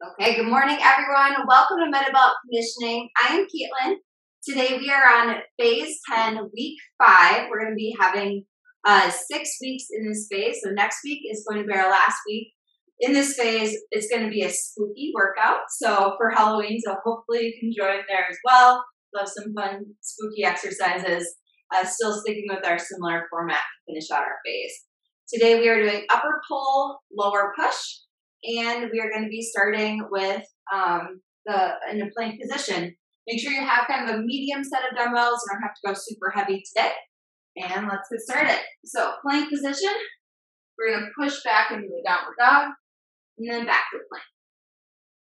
Okay, good morning, everyone. Welcome to Metabolic Conditioning. I am Katelyn. Today we are on phase 10, week five. We're going to be having uh, six weeks in this phase. So next week is going to be our last week. In this phase, it's going to be a spooky workout. So for Halloween, so hopefully you can join there as well. Love some fun, spooky exercises. Uh, still sticking with our similar format to finish out our phase. Today we are doing upper pull, lower push and we are going to be starting with um, the in a plank position. Make sure you have kind of a medium set of dumbbells. You don't have to go super heavy today. And let's get started. So plank position, we're going to push back into a downward dog, and then back to plank.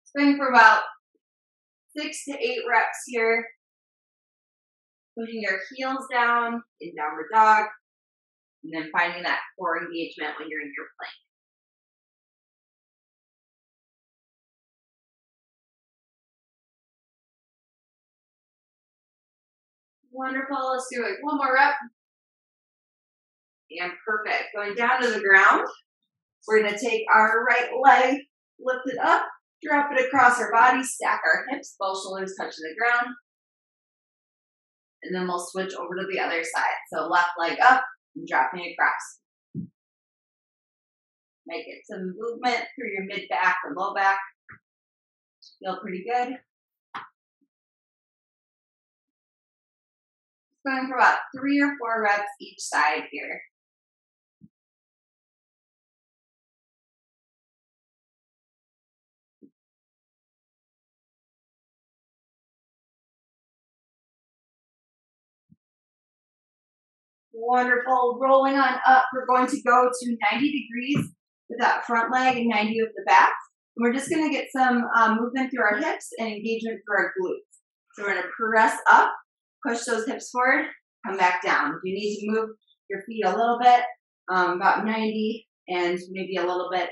Swing for about six to eight reps here. Putting your heels down in downward dog, and then finding that core engagement when you're in your plank. Wonderful. Let's do it. One more rep. And perfect. Going down to the ground. We're going to take our right leg, lift it up, drop it across our body, stack our hips, both shoulders touching the ground. And then we'll switch over to the other side. So left leg up and dropping across. Make it some movement through your mid back or low back. Feel pretty good. Going for about three or four reps each side here. Wonderful. Rolling on up, we're going to go to 90 degrees with that front leg and 90 of the back. And we're just going to get some um, movement through our hips and engagement through our glutes. So we're going to press up Push those hips forward, come back down. You need to move your feet a little bit, um, about 90 and maybe a little bit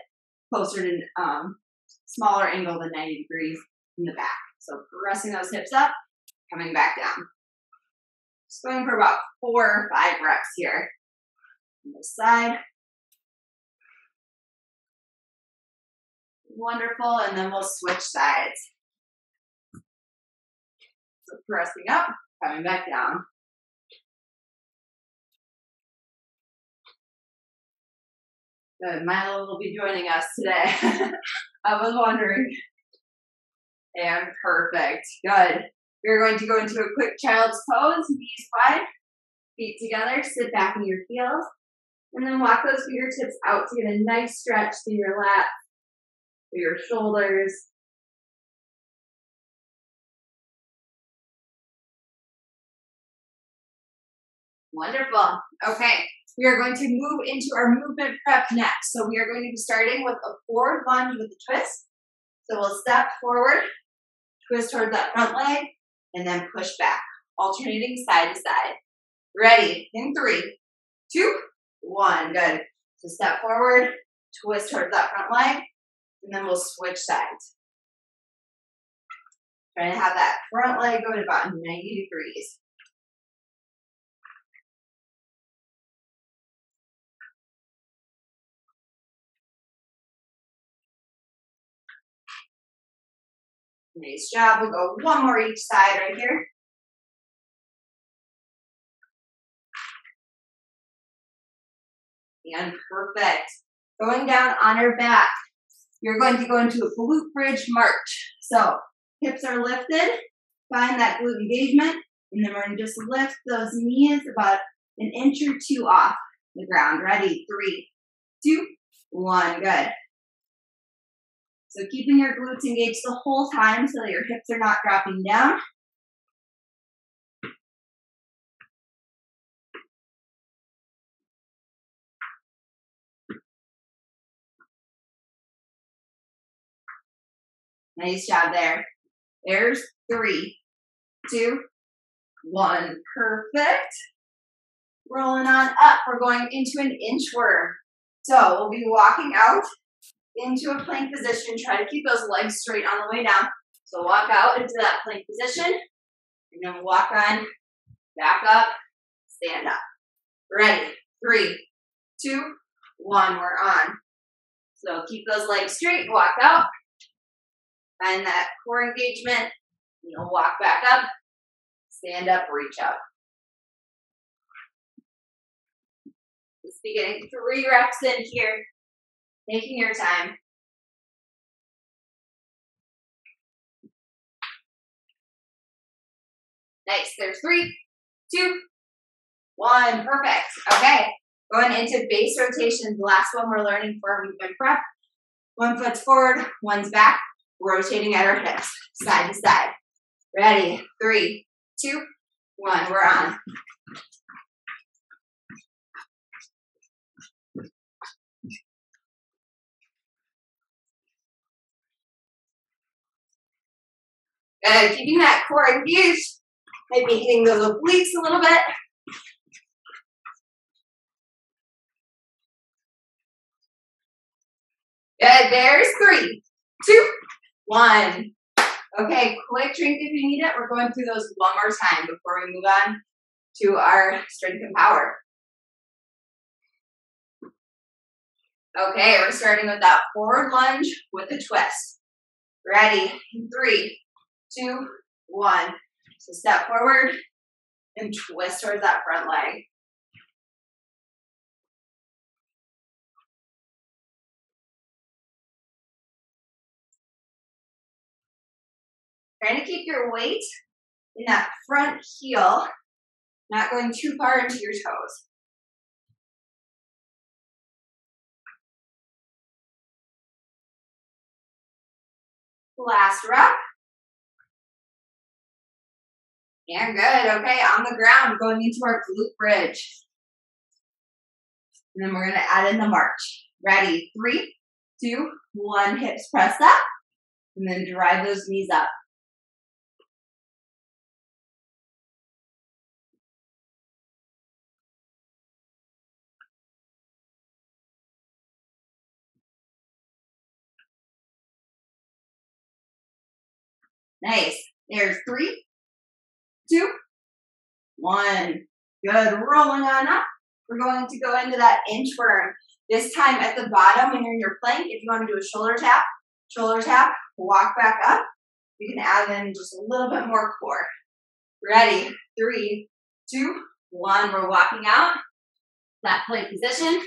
closer to um, smaller angle than 90 degrees in the back. So pressing those hips up, coming back down. Just going for about four or five reps here. On this side. Wonderful, and then we'll switch sides. So pressing up, coming back down. Good. Milo will be joining us today. I was wondering. And perfect. Good. We're going to go into a quick child's pose, knees wide, feet together, sit back in your heels, and then walk those fingertips out to get a nice stretch through your lap, through your shoulders, Wonderful. Okay, we are going to move into our movement prep next. So we are going to be starting with a forward lunge with a twist. So we'll step forward, twist toward that front leg, and then push back, alternating side to side. Ready, in three, two, one. Good. So step forward, twist toward that front leg, and then we'll switch sides. Trying to have that front leg go to about 90 degrees. Nice job. We'll go one more each side right here. And perfect. Going down on your back. You're going to go into a glute bridge march. So hips are lifted. Find that glute engagement. And then we're going to just lift those knees about an inch or two off the ground. Ready? Three, two, one. Good. So keeping your glutes engaged the whole time so that your hips are not dropping down. Nice job there. There's three, two, one. Perfect. Rolling on up. We're going into an inchworm. So we'll be walking out into a plank position. Try to keep those legs straight on the way down. So walk out into that plank position. And then walk on, back up, stand up. Ready. Three, two, one. We're on. So keep those legs straight, walk out. Find that core engagement. You'll walk back up, stand up, reach up. Just be getting three reps in here, taking your time. Nice. There's three, two, one. Perfect. Okay. Going into base rotation. The last one we're learning for movement prep. One foot's forward, one's back, rotating at our hips, side to side. Ready? Three, two, one. We're on. Good. Keeping that core engaged. Maybe hitting those obliques a little bit. Good. There's three, two, one. Okay, quick drink if you need it. We're going through those one more time before we move on to our strength and power. Okay, we're starting with that forward lunge with a twist. Ready? Three, two, one. So step forward and twist towards that front leg. Trying to keep your weight in that front heel, not going too far into your toes. Last rep. And good. Okay, on the ground, going into our glute bridge. And then we're going to add in the march. Ready? Three, two, one. Hips press up. And then drive those knees up. Nice. There's three, two, one. Good. Rolling on up. We're going to go into that inchworm. This time at the bottom when you're in your plank, if you want to do a shoulder tap, shoulder tap, walk back up. You can add in just a little bit more core. Ready? Three, two, one. We're walking out. That plank position.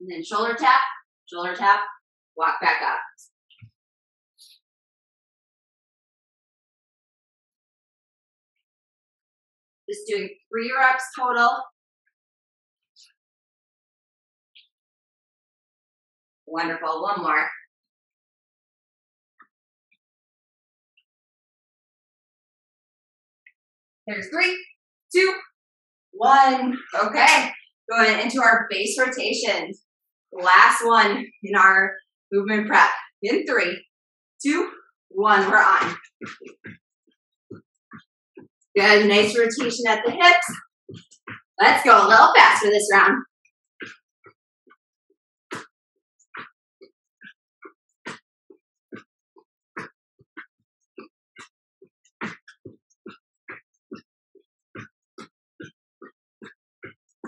And then shoulder tap, shoulder tap, walk back up. Just doing three reps total. Wonderful. One more. There's three, two, one. Okay. Going into our base rotations. Last one in our movement prep. In three, two, one. We're on. Good, nice rotation at the hips. Let's go a little faster this round.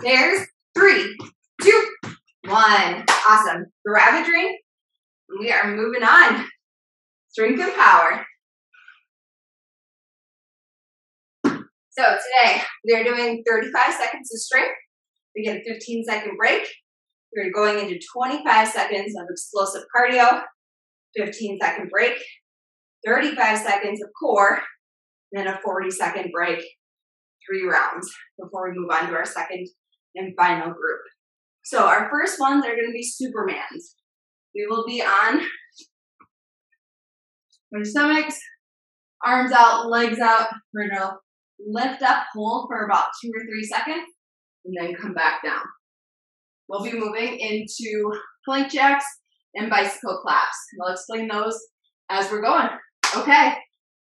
There's three, two, one. Awesome. Grab a drink. We are moving on. Strength and power. So today we are doing 35 seconds of strength. We get a 15 second break. We're going into 25 seconds of explosive cardio, 15 second break, 35 seconds of core, then a 40 second break, three rounds before we move on to our second and final group. So our first ones are going to be Supermans. We will be on our stomachs, arms out, legs out. We're going to lift up, hold for about two or three seconds, and then come back down. We'll be moving into plank jacks and bicycle claps. We'll explain those as we're going. Okay,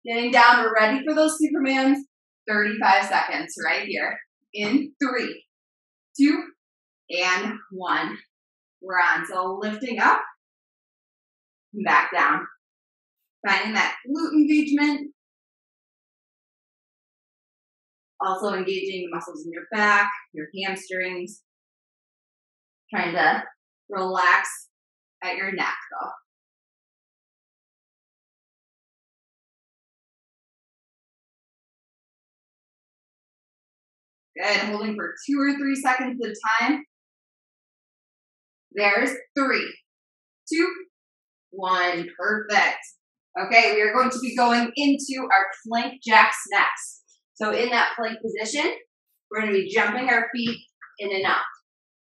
getting down, we're ready for those Supermans. 35 seconds right here. In three, two, and one. We're on. So lifting up, and back down. Finding that glute engagement, also engaging the muscles in your back, your hamstrings. Trying to relax at your neck though. Good. Holding for two or three seconds at a time. There's three, two, one. Perfect. Okay, we are going to be going into our plank jacks next. So in that plank position, we're going to be jumping our feet in and out.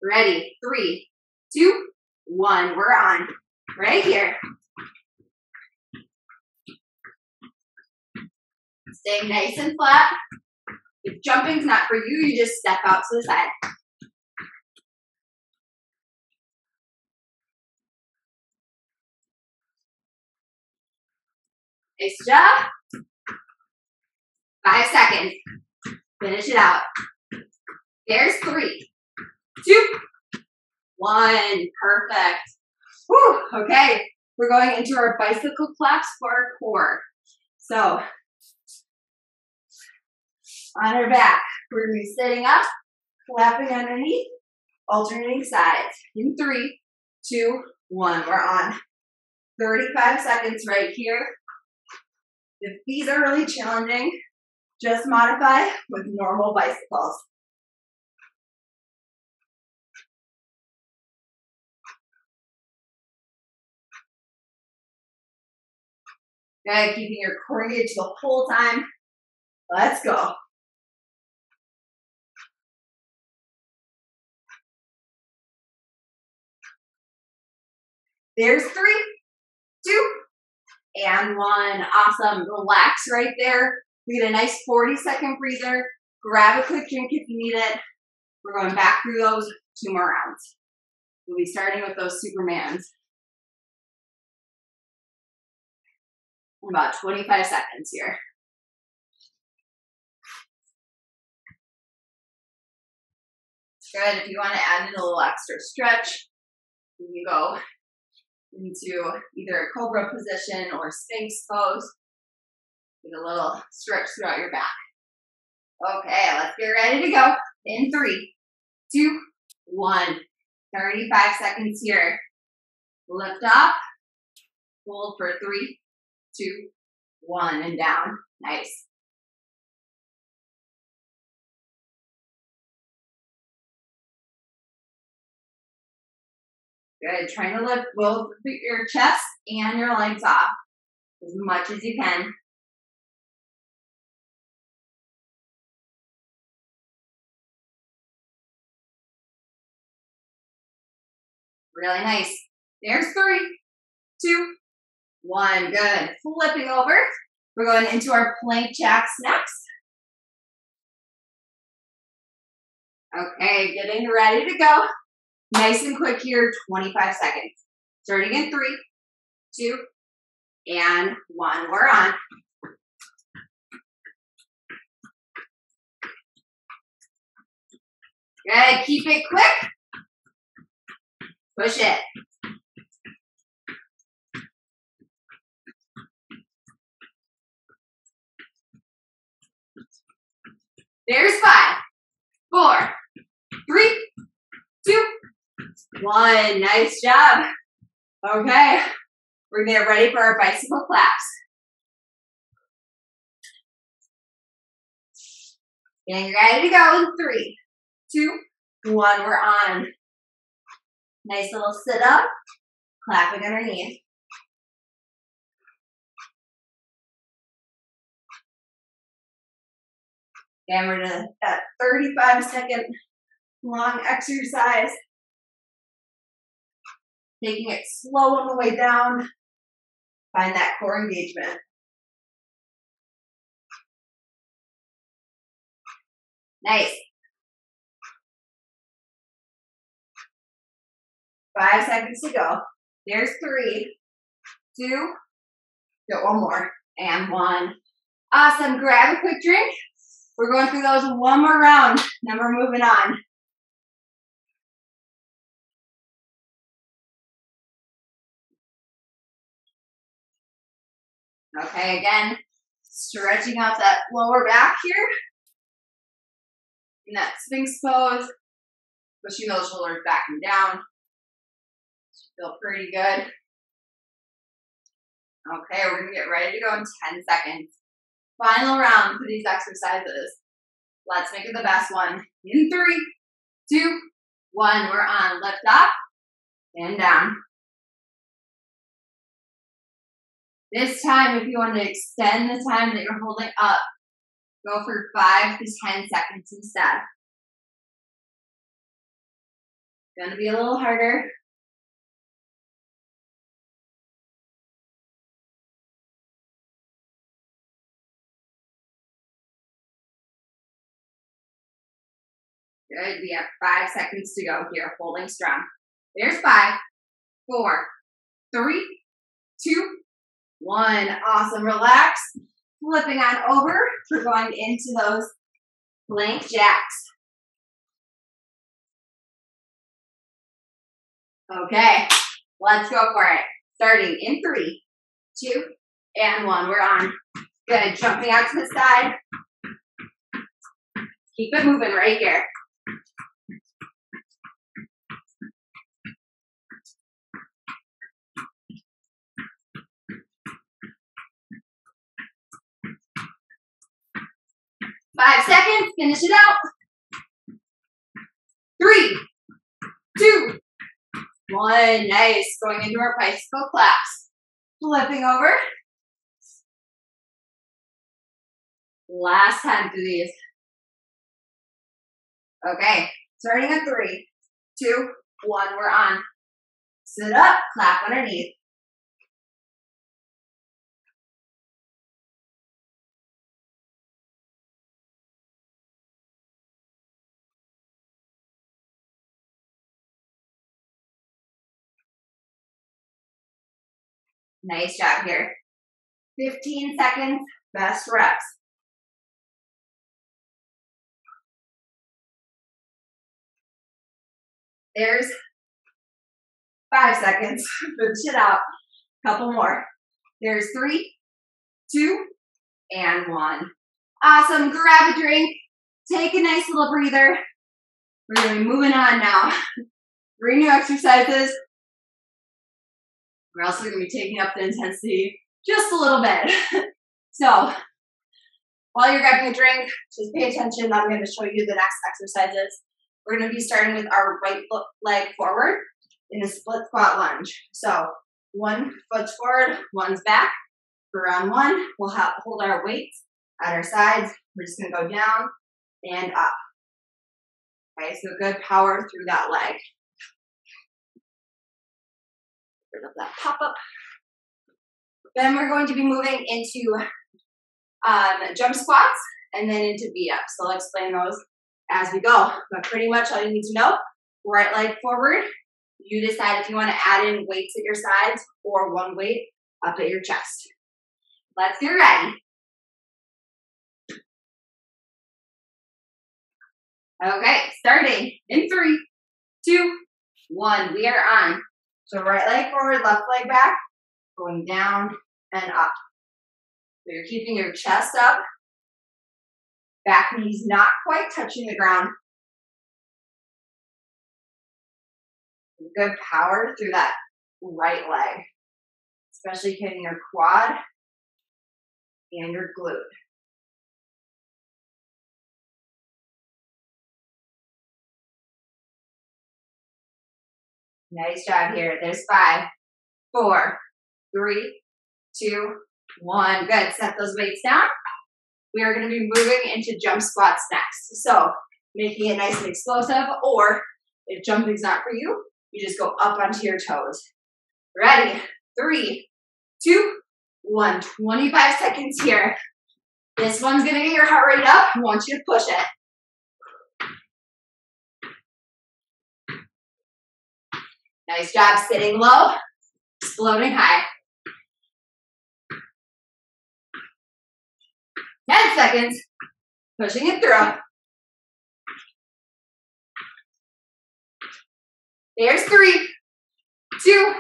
Ready? Three, two, one. We're on. Right here. Staying nice and flat. If jumping's not for you, you just step out to the side. Nice job. Five seconds. Finish it out. There's three, two, one. Perfect. Whew. Okay, we're going into our bicycle claps for our core. So, on our back, we're going to be sitting up, clapping underneath, alternating sides. In three, two, one. We're on 35 seconds right here. If these are really challenging, just modify with normal bicycles. Good, keeping your core engaged the whole time. Let's go. There's three, two, and one. Awesome. Relax right there. We get a nice 40 second breather. Grab a quick drink if you need it. We're going back through those two more rounds. We'll be starting with those Supermans. In about 25 seconds here. Good. If you want to add in a little extra stretch, you can go into either a cobra position or sphinx pose. Get a little stretch throughout your back. Okay, let's get ready to go. In three, two, one. 35 seconds here. Lift up. Hold for three, two, one, and down. Nice. Good. Trying to lift both your chest and your legs off as much as you can. Really nice. There's three, two, one. Good. Flipping over. We're going into our plank jacks next. Okay, getting ready to go. Nice and quick here, 25 seconds. Starting in three, two, and one. We're on. Good. Keep it quick. Push it. There's five, four, three, two, one. Nice job. Okay. We're gonna get ready for our bicycle claps. Getting ready to go in three, two, one. We're on. Nice little sit up, clapping underneath. And we're gonna that 35 second long exercise taking it slow on the way down. Find that core engagement. Nice. Five seconds to go. There's three, two, go one more, and one. Awesome. Grab a quick drink. We're going through those one more round, then we're moving on. Okay, again, stretching out that lower back here. In that Sphinx pose, pushing those shoulders back and down. Feel pretty good. Okay, we're gonna get ready to go in 10 seconds. Final round for these exercises. Let's make it the best one. In three, two, one. We're on. Lift up and down. This time, if you want to extend the time that you're holding up, go for five to 10 seconds instead. Gonna be a little harder. Good. We have five seconds to go here, holding strong. There's five, four, three, two, one. Awesome. Relax. Flipping on over. We're going into those plank jacks. Okay, let's go for it. Starting in three, two, and one. We're on. Good. Jumping out to the side. Keep it moving right here. Five seconds, finish it out. Three, two, one. Nice. Going into our bicycle claps. Flipping over. Last time through these. Okay, starting at three, two, one, we're on. Sit up, clap underneath. Nice job here. 15 seconds, best reps. There's five seconds. Finish it out. Couple more. There's three, two, and one. Awesome. Grab a drink. Take a nice little breather. We're going to be moving on now. Three new exercises. We're also going to be taking up the intensity just a little bit. so while you're grabbing a drink, just pay attention. I'm going to show you the next exercises. We're going to be starting with our right leg forward in a split squat lunge. So one foot's forward, one's back. For round one, we'll hold our weights at our sides. We're just going to go down and up. Okay, so good power through that leg rid of that pop-up. Then we're going to be moving into um, jump squats and then into V-ups. So I'll explain those as we go. But pretty much all you need to know, right leg forward. You decide if you want to add in weights at your sides or one weight up at your chest. Let's get ready. Okay, starting in three, two, one. We are on. So right leg forward, left leg back, going down and up. So you're keeping your chest up, back knees not quite touching the ground. Good power through that right leg, especially hitting your quad and your glute. Nice job here. There's five, four, three, two, one. Good. Set those weights down. We are going to be moving into jump squats next. So making it nice and explosive, or if jumping's not for you, you just go up onto your toes. Ready? Three, two, one. 25 seconds here. This one's going to get your heart rate up. I want you to push it. Nice job sitting low, exploding high. 10 seconds, pushing it through. There's three, two,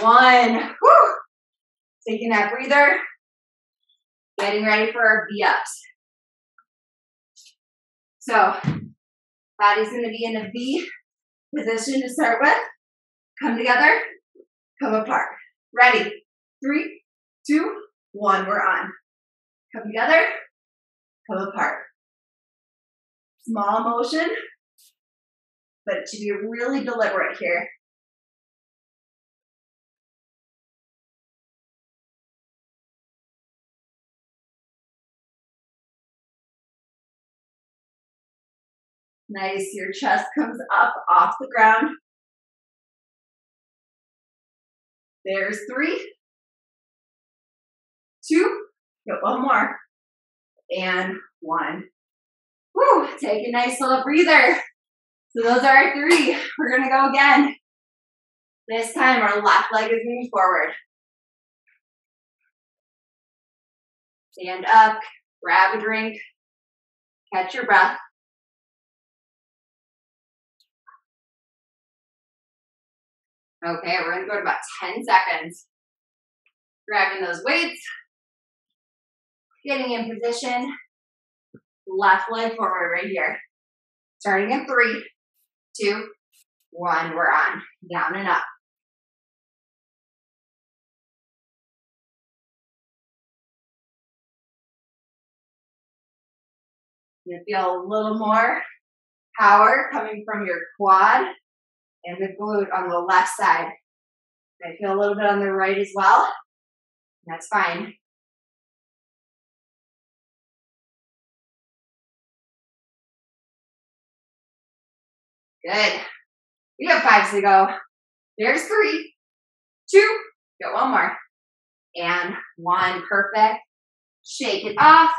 one. Woo. Taking that breather, getting ready for our V-ups. So, body's gonna be in a V position to start with. Come together, come apart. Ready? Three, two, one. We're on. Come together, come apart. Small motion, but to be really deliberate here. Nice, your chest comes up off the ground. There's three, two, One more, and one. Woo, take a nice little breather. So those are our three. We're gonna go again. This time our left leg is moving forward. Stand up, grab a drink, catch your breath. Okay, we're gonna go to about 10 seconds. Grabbing those weights, getting in position, left leg forward right here. Starting in three, two, one, we're on, down and up. You feel a little more power coming from your quad and the glute on the left side. I feel a little bit on the right as well. That's fine. Good. We have five to go. There's three, two, Get one more. And one, perfect. Shake it off.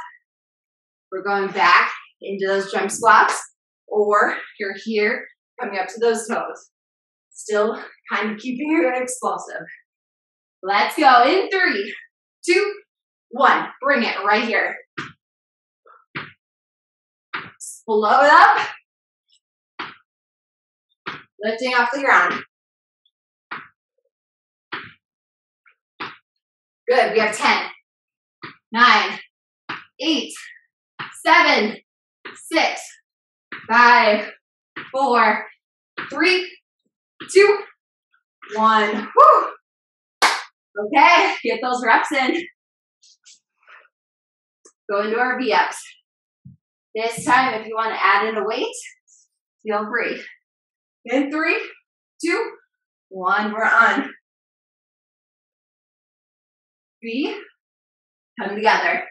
We're going back into those jump squats, or you're here coming up to those toes. Still kind of keeping it explosive. Let's go in three, two, one. Bring it right here. Blow it up. Lifting off the ground. Good. We have 10, 9, 8, 7, 6, 5, 4, 3, 2, 1. Whew. Okay, get those reps in. Go into our V-ups. This time, if you want to add in a weight, feel free. In three, two, one, we're on. V, come together.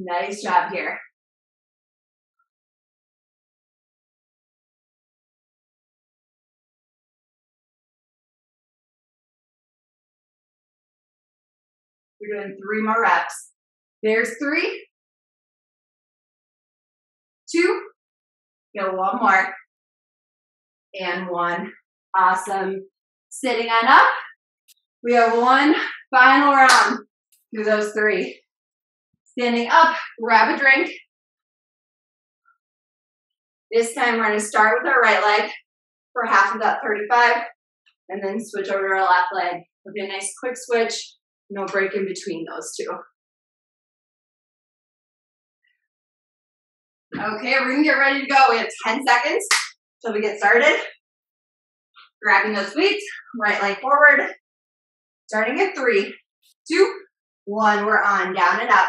Nice job here. We're doing three more reps. There's three, two, go one more, and one. Awesome. Sitting on up. We have one final round through those three. Standing up, grab a drink. This time we're going to start with our right leg for half of that 35 and then switch over to our left leg. It'll be a nice quick switch no break in between those two. Okay, we're gonna get ready to go. We have 10 seconds till we get started. Grabbing those weights, right leg forward. Starting at three, two, one, we're on, down and up.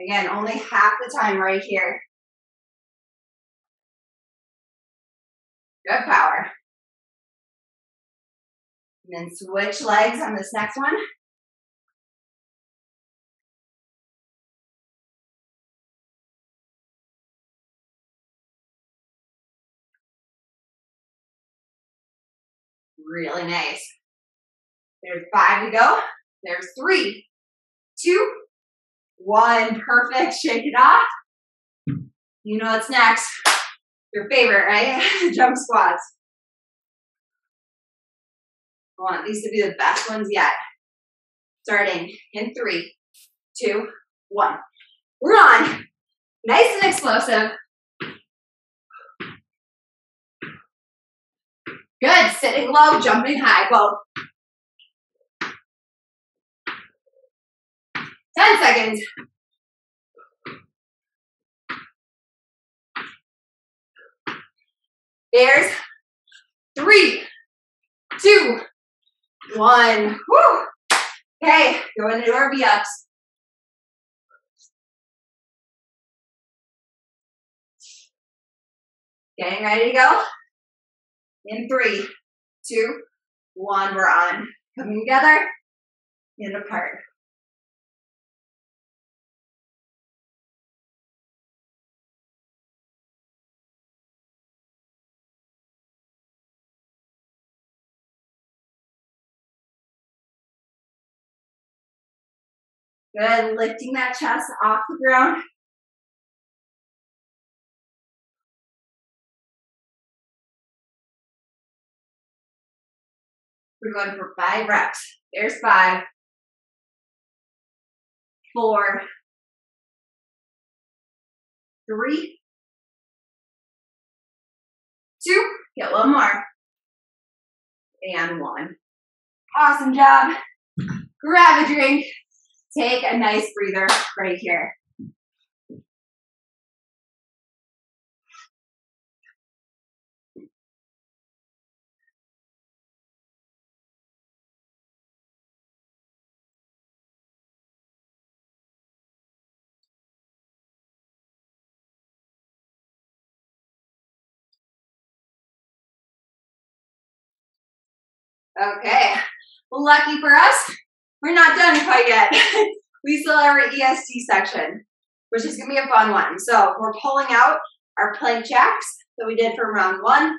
Again, only half the time right here. Good power. And then switch legs on this next one. Really nice. There's five to go. There's three, two, one. Perfect. Shake it off. You know what's next. Your favorite, right? Jump squats want these to be the best ones yet. Starting in three, two, one. We're on. Nice and explosive. Good. Sitting low, jumping high. Both. 10 seconds. There's three, two, one. Woo! Okay, go into our V-ups. Getting ready to go. In three, two, one. We're on. Coming together and apart. Good, lifting that chest off the ground. We're going for five reps. There's five, four, three, two, get one more, and one. Awesome job. Grab a drink. Take a nice breather right here. Okay, lucky for us, we're not done quite yet. we still have our EST section, which is gonna be a fun one. So we're pulling out our plank jacks that we did for round one,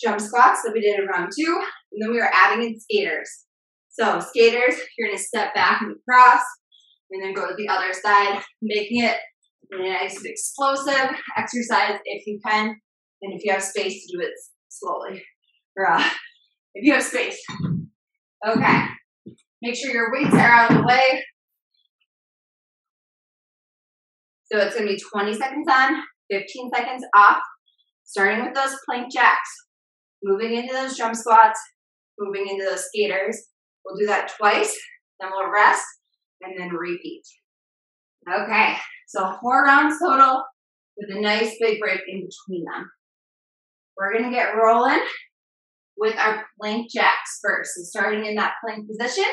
jump squats that we did in round two, and then we are adding in skaters. So skaters, you're gonna step back and cross, and then go to the other side, making it a nice explosive exercise if you can, and if you have space to do it slowly, or uh, if you have space. Okay. Make sure your weights are out of the way. So it's going to be 20 seconds on, 15 seconds off, starting with those plank jacks, moving into those jump squats, moving into those skaters. We'll do that twice, then we'll rest, and then repeat. Okay, so four rounds total with a nice big break in between them. We're going to get rolling with our plank jacks first. So starting in that plank position.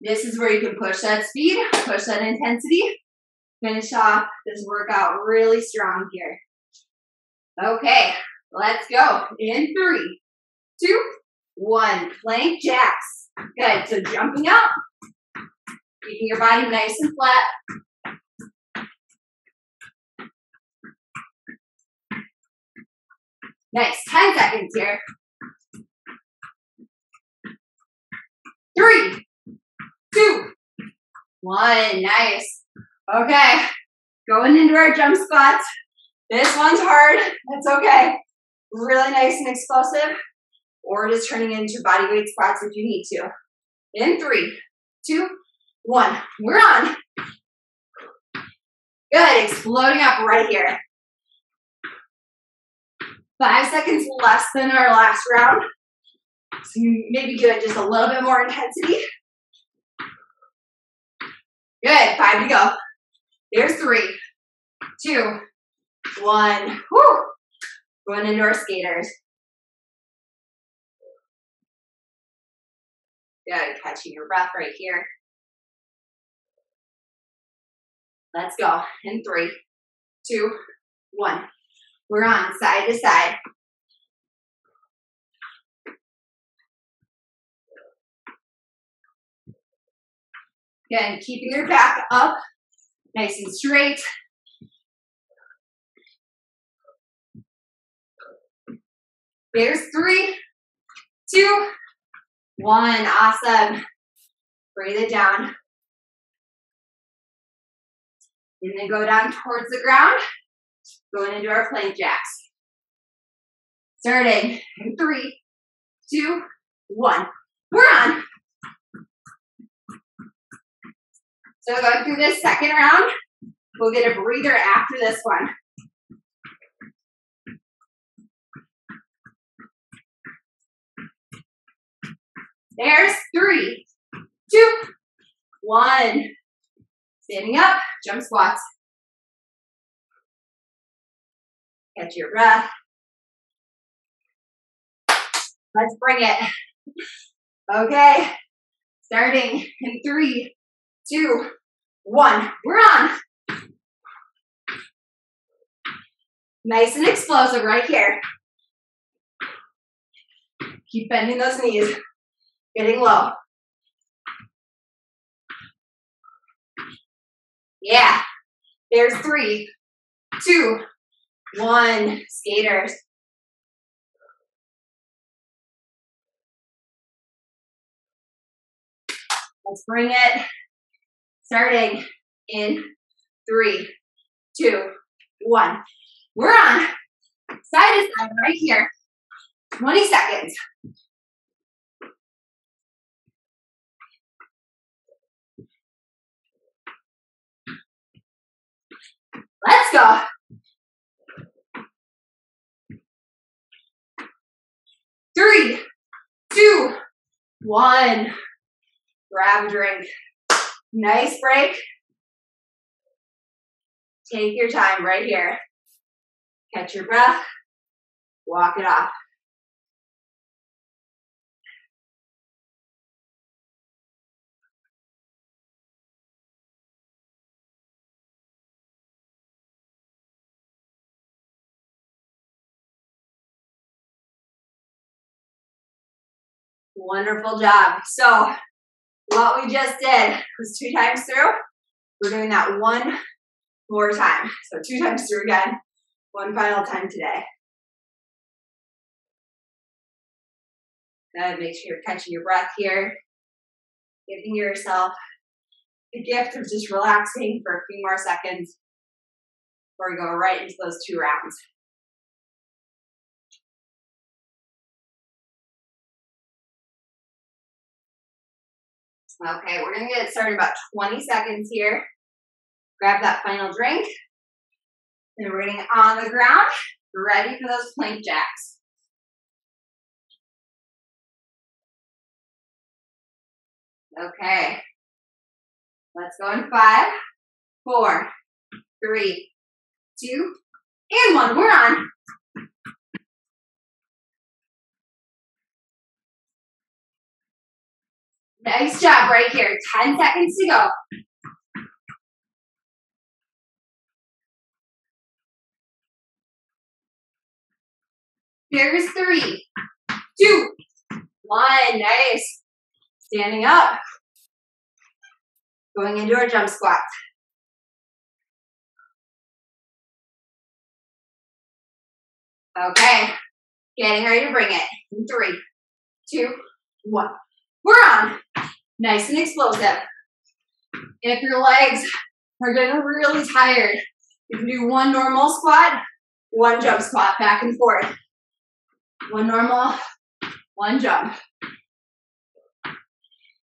This is where you can push that speed, push that intensity, finish off this workout really strong here. Okay, let's go. In three, two, one. Plank jacks. Good. So jumping up, keeping your body nice and flat. Nice. 10 seconds here. Three, two, one. Nice. Okay. Going into our jump squats. This one's hard. That's okay. Really nice and explosive. Or just turning into body weight squats if you need to. In three, two, one. We're on. Good. Exploding up right here. Five seconds less than our last round. So you maybe it just a little bit more intensity. Good, five to go. There's three, two, one. Whew. Going into our skaters. Good, catching your breath right here. Let's go. In three, two, one. We're on side to side. Again, keeping your back up, nice and straight. There's three, two, one. Awesome. Breathe it down. And then go down towards the ground going into our plank jacks. Starting in three, two, one. We're on. So going through this second round, we'll get a breather after this one. There's three, two, one. Standing up, jump squats. Catch your breath. Let's bring it. Okay. Starting in three, two, one. We're on. Nice and explosive right here. Keep bending those knees. Getting low. Yeah. There's three, two, one. Skaters. Let's bring it. Starting in three, two, one. We're on. Side to side right here. 20 seconds. Let's go. Three, two, one. Grab a drink. Nice break. Take your time right here. Catch your breath. Walk it off. Wonderful job. So what we just did was two times through. We're doing that one more time. So two times through again, one final time today. Good, make sure you're catching your breath here. Giving yourself the gift of just relaxing for a few more seconds before we go right into those two rounds. Okay, we're gonna get started about 20 seconds here. Grab that final drink. Then we're getting on the ground, ready for those plank jacks. Okay. Let's go in five, four, three, two, and one. We're on. Nice job right here. 10 seconds to go. Here's three, two, one. Nice. Standing up. Going into our jump squat. Okay. Getting ready to bring it. In three, two, one. We're on. Nice and explosive. If your legs are getting really tired, you can do one normal squat, one jump squat, back and forth. One normal, one jump.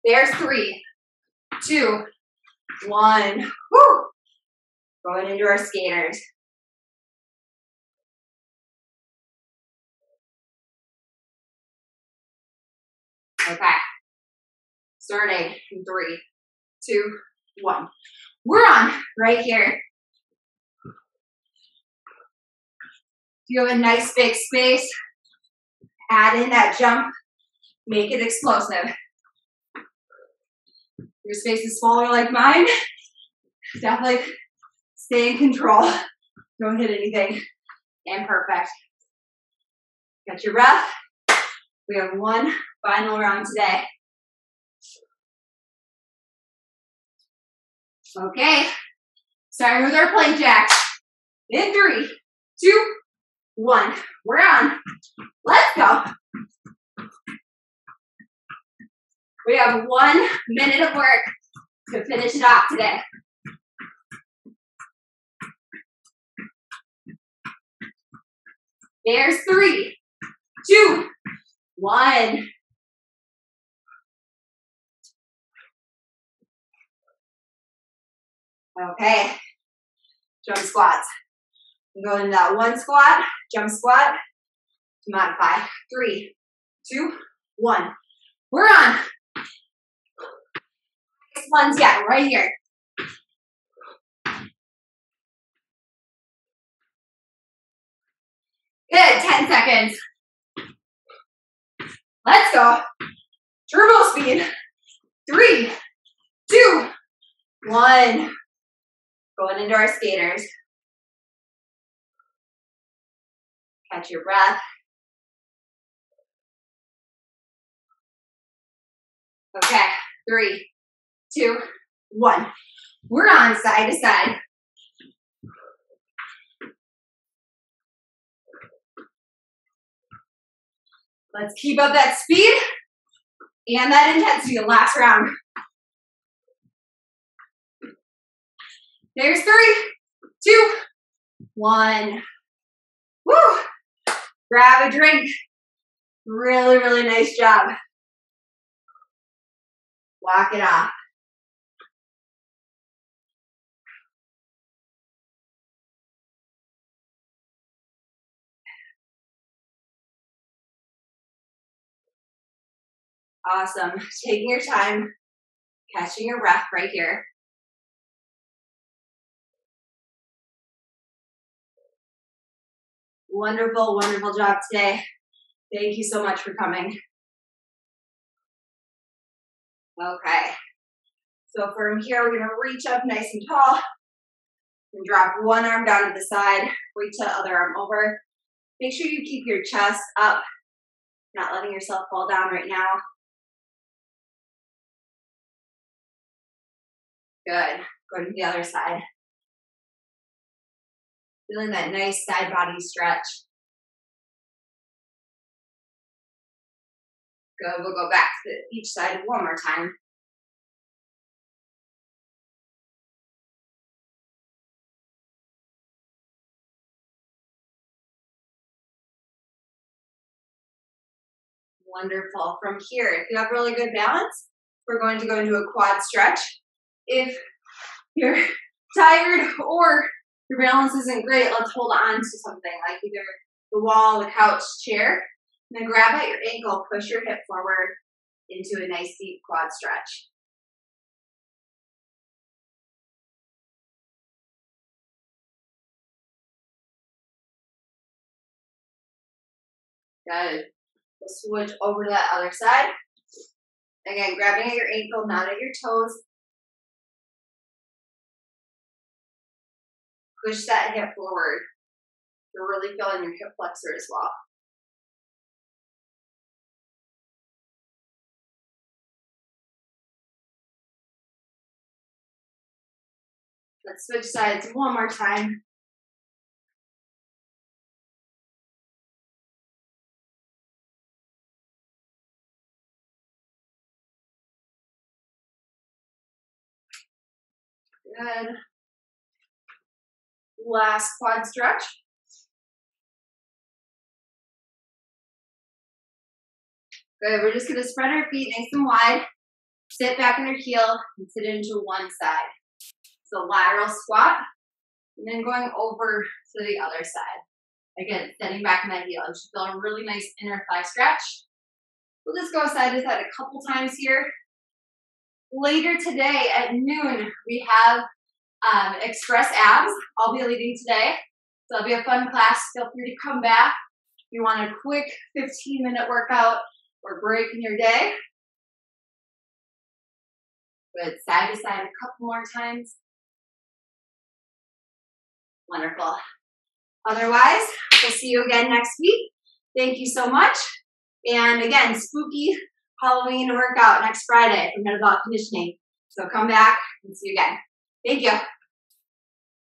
There's three, two, one. Woo! Going into our skaters. Okay. Starting in three, two, one. We're on right here. You have a nice big space. Add in that jump. Make it explosive. Your space is smaller like mine. Definitely stay in control. Don't hit anything. And perfect. Get your breath. We have one final round today. Okay, starting with our plank jacks. In three, two, one. We're on. Let's go. We have one minute of work to finish it off today. There's three, two, one. Okay, jump squats. Go into that one squat, jump squat, to modify. Three, two, one. We're on. One's yeah, right here. Good, 10 seconds. Let's go. Turbo speed. Three, two, one. Going into our skaters. Catch your breath. Okay, three, two, one. We're on side to side. Let's keep up that speed and that intensity last round. There's three, two, one. Woo! Grab a drink. Really, really nice job. Walk it off. Awesome. Taking your time, catching your breath right here. Wonderful, wonderful job today. Thank you so much for coming. Okay. So from here, we're going to reach up nice and tall and drop one arm down to the side, reach the other arm over. Make sure you keep your chest up, not letting yourself fall down right now. Good. Go to the other side. Feeling that nice side body stretch. Good. We'll go back to each side one more time. Wonderful. From here, if you have really good balance, we're going to go into a quad stretch. If you're tired or your balance isn't great, let's hold on to something like either the wall, the couch, chair. And then grab at your ankle, push your hip forward into a nice deep quad stretch. Good. We'll switch over to that other side. Again, grabbing at your ankle, not at your toes. Push that hip forward. You're really feeling your hip flexor as well. Let's switch sides one more time. Good last quad stretch. Good, we're just gonna spread our feet nice and wide, sit back on your heel, and sit into one side. So lateral squat, and then going over to the other side. Again, sitting back in that heel. You should feel a really nice inner thigh stretch. We'll just go side to side a couple times here. Later today at noon, we have um, Express Abs. I'll be leading today. So it'll be a fun class. Feel free to come back. If you want a quick 15 minute workout or break in your day. Good. Side to side a couple more times. Wonderful. Otherwise, we'll see you again next week. Thank you so much. And again, spooky Halloween workout next Friday for metabolic conditioning. So come back and see you again. Thank you.